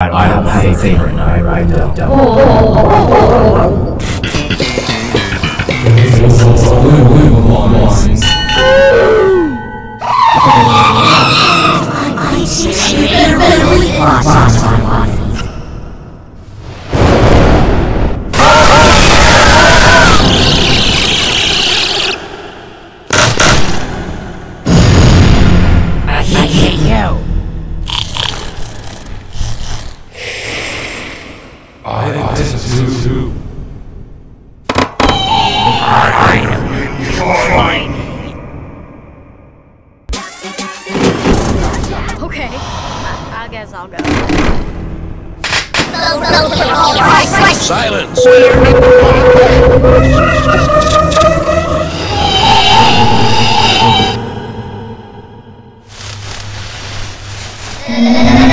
I don't have a favorite, I ride the devil. I hate you. I, am did too. I am fine. Okay. I, I, guess I'll go. Silence! Silence.